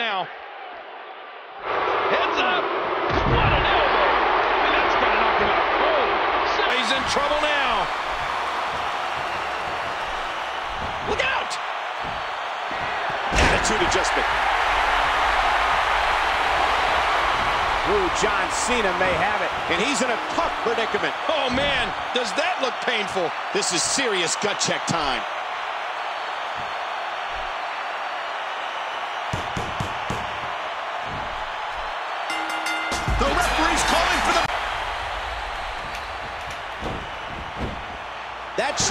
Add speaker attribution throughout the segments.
Speaker 1: now. Heads up. What an elbow. And that's going to knock him out. Oh, he's in trouble now. Look out.
Speaker 2: Attitude adjustment. Ooh, John Cena may have it, and he's in a tough predicament.
Speaker 1: Oh, man, does that look painful.
Speaker 2: This is serious gut check time.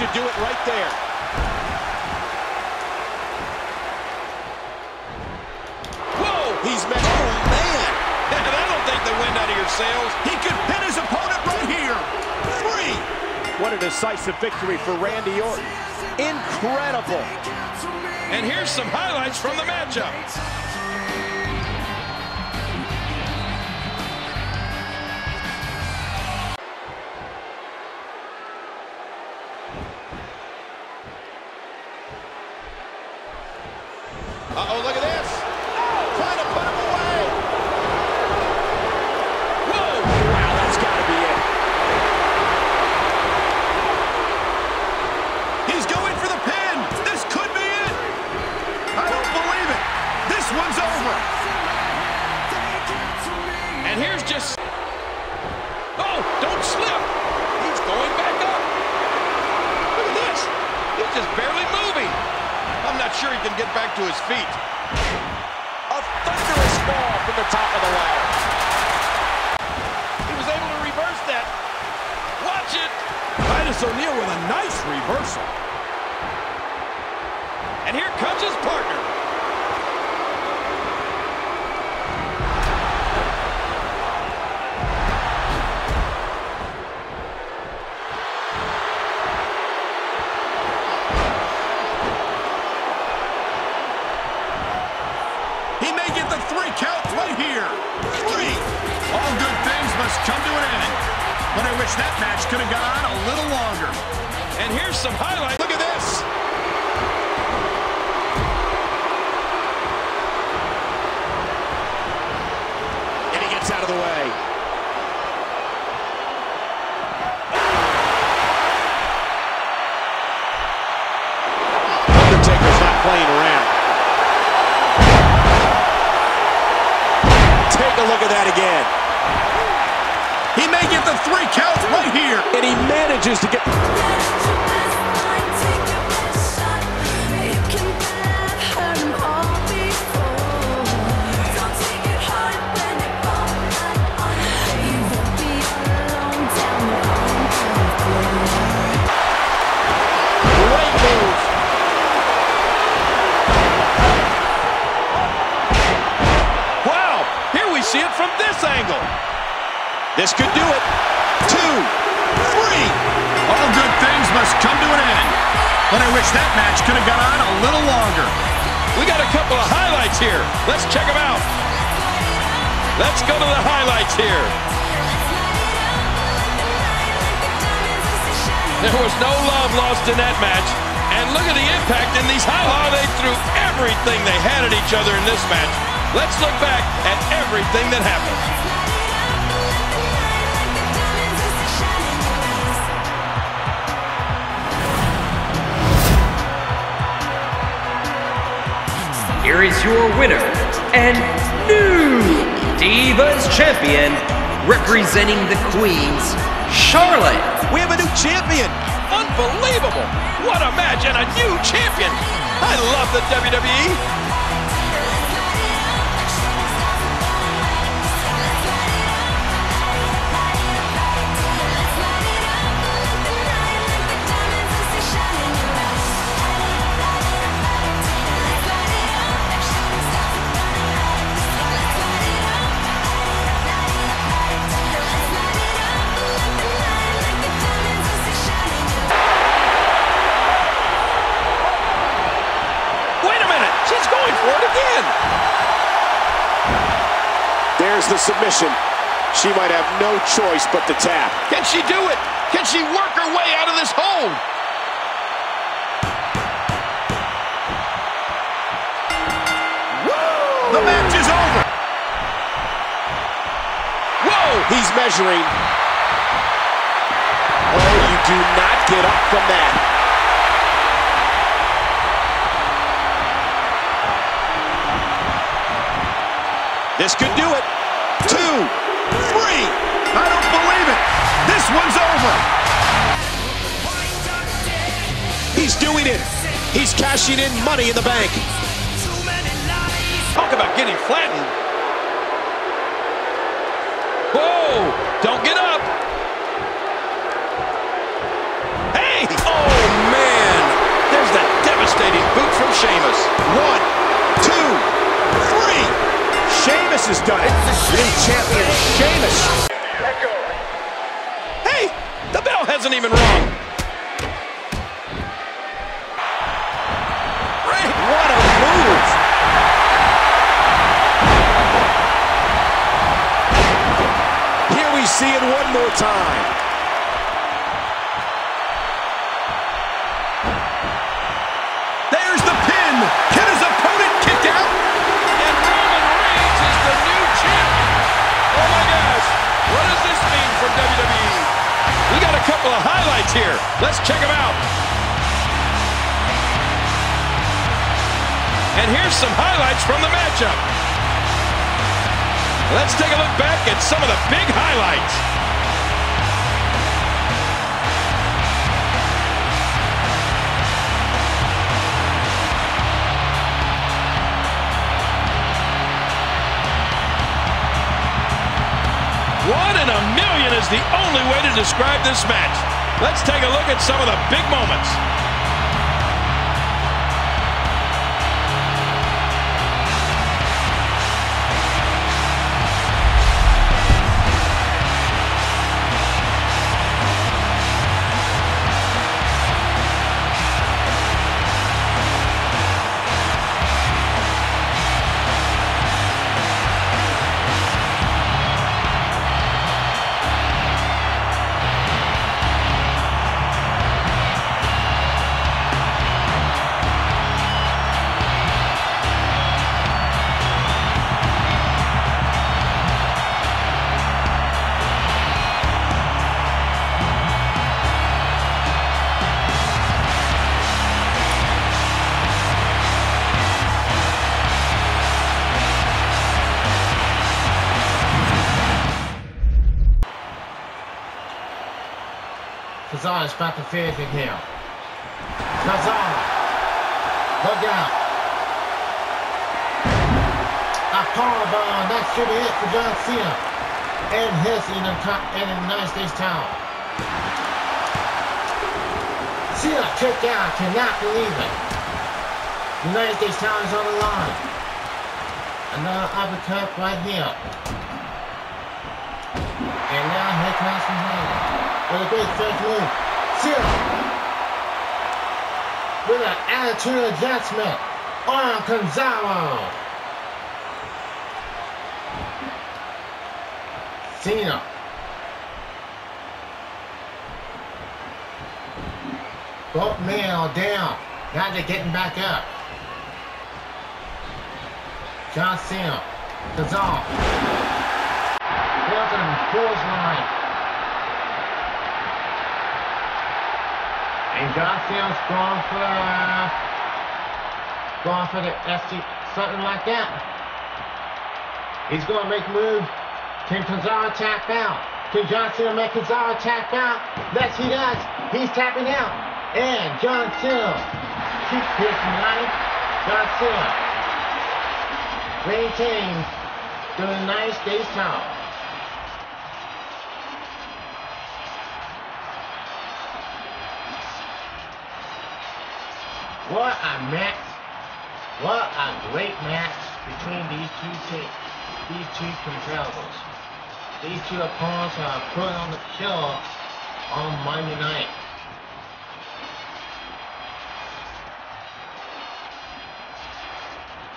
Speaker 2: Should do it right there.
Speaker 1: Whoa!
Speaker 2: He's met. Oh, man!
Speaker 1: That'll take the wind out of your sails.
Speaker 3: He could pin his opponent right here. Three.
Speaker 2: What a decisive victory for Randy Orton. Incredible.
Speaker 1: And here's some highlights from the matchup.
Speaker 2: Uh-oh, look at this. Trying to put him away.
Speaker 1: Whoa!
Speaker 2: Wow, that's got to be it.
Speaker 3: He's going for the pin. This could be it. I don't believe it. This one's over.
Speaker 1: And here's just... Oh, don't slip! He's going back up. Look at this. He's just barely moving. I'm not sure he can get back to his feet.
Speaker 2: A thunderous fall from the top of the ladder.
Speaker 1: He was able to reverse that. Watch it.
Speaker 3: Titus O'Neil with a nice reversal.
Speaker 1: And here comes his partner.
Speaker 3: The
Speaker 2: way. That
Speaker 3: match could have gone on a little longer.
Speaker 1: We got a couple of highlights here. Let's check them out. Let's go to the highlights here. There was no love lost in that match. And look at the impact in these highlights. They threw everything they had at each other in this match. Let's look back at everything that happened.
Speaker 4: Here is your winner and new Divas Champion, representing the Queens, Charlotte.
Speaker 2: We have a new champion.
Speaker 1: Unbelievable. What a match and a new champion. I love the. WWE.
Speaker 2: Submission. She might have no choice but to tap.
Speaker 1: Can she do it? Can she work her way out of this hold?
Speaker 3: The match is over.
Speaker 1: Whoa!
Speaker 2: He's measuring. Oh, you Do not get up from that. This could do it. Two, three.
Speaker 3: I don't believe it. This one's over.
Speaker 2: He's doing it. He's cashing in money in the bank.
Speaker 1: Talk about getting flattened. Whoa! Don't get up. Hey! Oh, man! There's that devastating boot from Sheamus.
Speaker 2: One, Sheamus has done it. New champion Sheamus.
Speaker 1: Hey! The bell hasn't even rung.
Speaker 2: What a move. Here we see it one more time.
Speaker 1: Couple of highlights here. Let's check them out. And here's some highlights from the matchup. Let's take a look back at some of the big highlights. In a million is the only way to describe this match. Let's take a look at some of the big moments.
Speaker 5: Is about to finish it here. Kazan. Look out. A powerbomb. That should be it for John Cena. And his in the, in the United States town. Cena kick out. Cannot believe it. United States town is on the line. Another uppercut right here. And now here comes from Heyman with a great move. Cena with an attitude adjustment on Gonzalo. Cena. Both men are down. Now they're getting back up. John Cena. Gonzalo. Hilton, Bulls line. And Cena's going for uh, going for the SC, something like that. He's going to make a move. Can Cesaro tap out? Can John Cena make Cesaro tap out? Yes, he does. He's tapping out. And John Cena keeps his knife. John Cena maintains the United States title. What a match. What a great match between these two teams, these two comparables. These two opponents are put on the show on Monday night.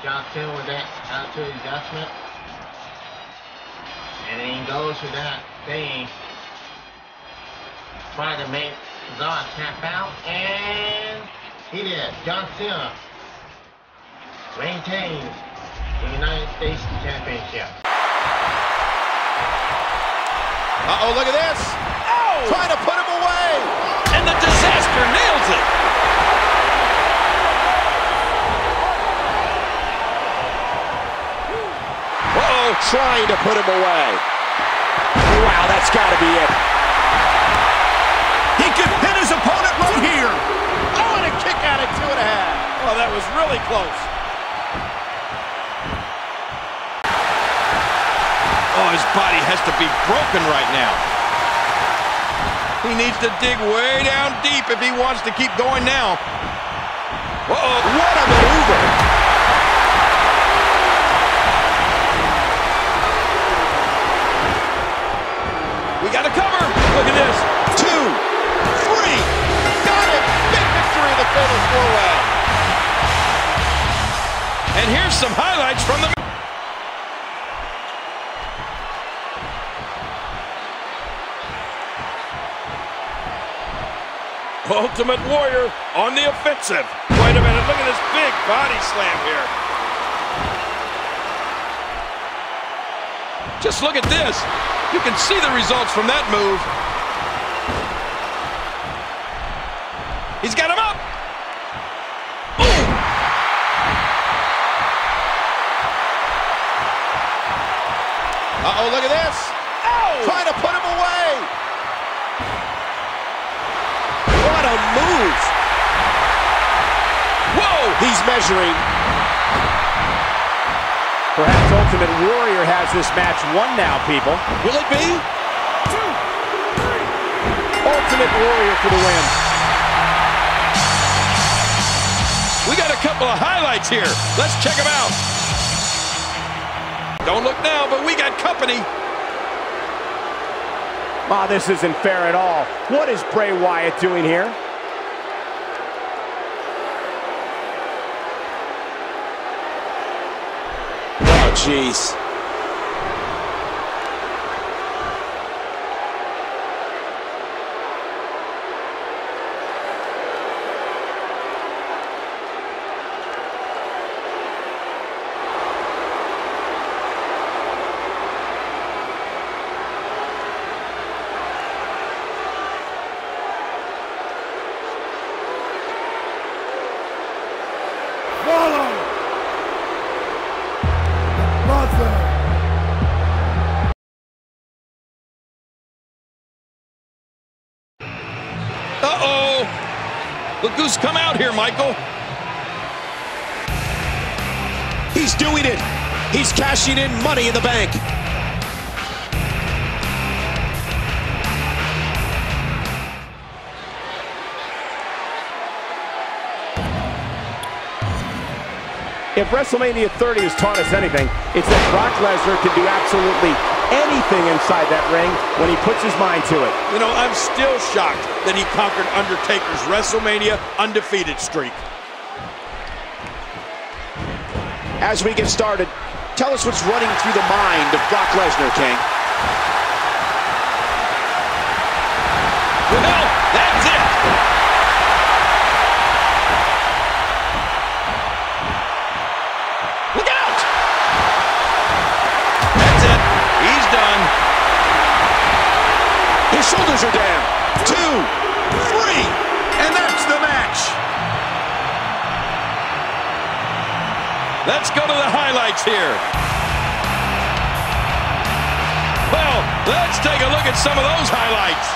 Speaker 5: John Cena with that attitude adjustment. And then he goes with that thing. Try to make Zod tap out. And he did. John Cena maintains the United States Championship.
Speaker 2: Uh-oh, look at this.
Speaker 1: Oh!
Speaker 2: Trying to put him away. And the disaster nails it. Uh-oh, trying to put him away. Wow, that's got to be it. And a kick out at two and a half. Oh, that was really close.
Speaker 1: Oh, his body has to be broken right now. He needs to dig way down deep if he wants to keep going now. Uh-oh.
Speaker 2: What a maneuver.
Speaker 1: We got a cover. Look at this.
Speaker 2: Two, three, got it. The fatal four-way.
Speaker 1: And here's some highlights from the... Ultimate Warrior on the offensive. Wait a minute, look at this big body slam here. Just look at this. You can see the results from that move.
Speaker 2: Uh-oh, look at this.
Speaker 1: Ow!
Speaker 2: Trying to put him away. What a move.
Speaker 1: Whoa!
Speaker 2: He's measuring. Perhaps Ultimate Warrior has this match won now, people.
Speaker 1: Will it be? Two, three.
Speaker 2: Ultimate Warrior for the win.
Speaker 1: We got a couple of highlights here. Let's check them out. Don't look now, but we got company.
Speaker 2: Ah, this isn't fair at all. What is Bray Wyatt doing here? Oh, jeez. Cashing in money in the bank. If WrestleMania 30 has taught us anything, it's that Brock Lesnar can do absolutely anything inside that ring when he puts his mind to it.
Speaker 1: You know, I'm still shocked that he conquered Undertaker's WrestleMania undefeated streak.
Speaker 2: As we get started, tell us what's running through the mind of Brock Lesnar, King.
Speaker 1: Let's go to the highlights here. Well, let's take a look at some of those highlights.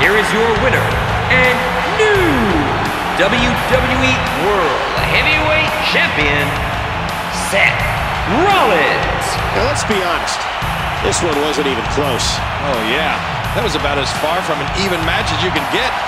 Speaker 4: Here is your winner and new WWE World Heavyweight Champion, Seth Rollins.
Speaker 2: Now, let's be honest. This one wasn't even close.
Speaker 1: Oh, yeah. That was about as far from an even match as you can get.